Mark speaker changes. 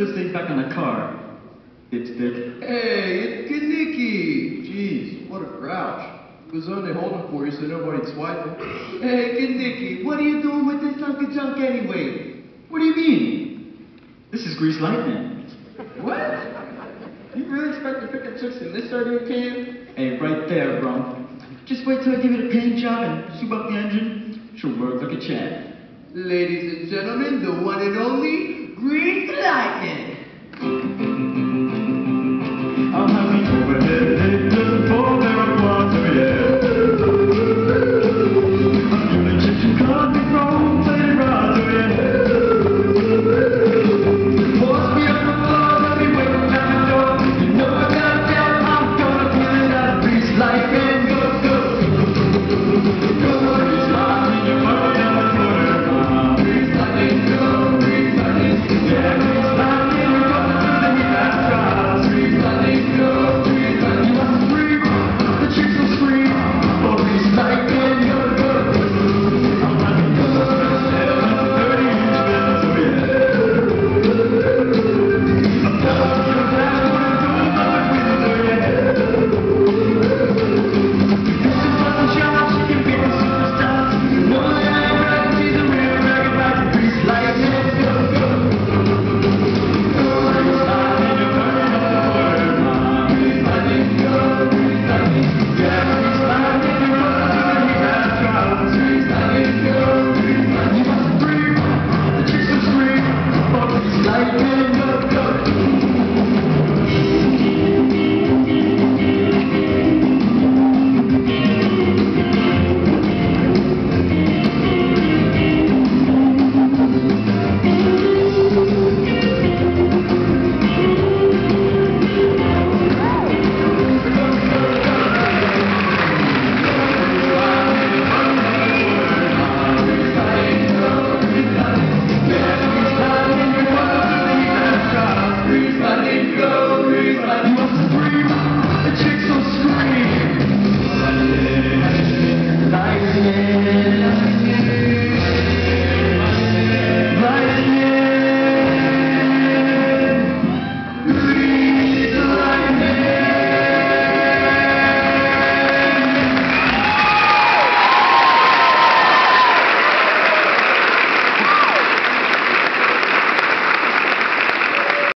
Speaker 1: It's Dick.
Speaker 2: Hey, it's Kenickie! Jeez, what a grouch. Was only holding for you so nobody'd swipe him. Hey, Kenickie, what are you doing with this hunk of junk anyway?
Speaker 1: What do you mean? This is Greased Lightning.
Speaker 2: What? You really expect to pick up chicks in this sardine can?
Speaker 1: Hey, right there, bro. Just wait till I give it a paint job and soup up the engine. She'll work like a champ.
Speaker 2: Ladies and gentlemen, the one and only Greased Lightning!